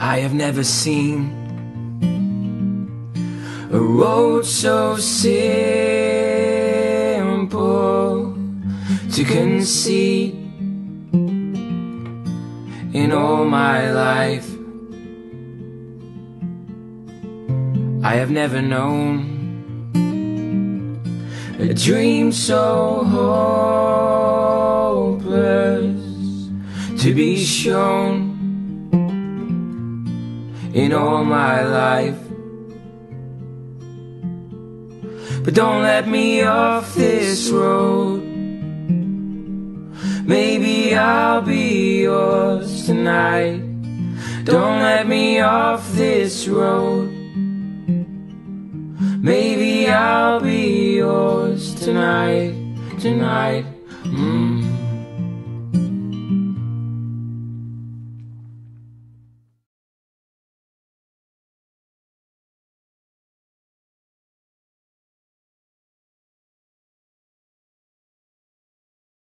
I have never seen a road so simple to concede in all my life. I have never known a dream so hopeless to be shown in all my life. But don't let me off this road. Maybe I'll be yours tonight. Don't let me off this road. Maybe I'll be yours tonight, tonight. Mm.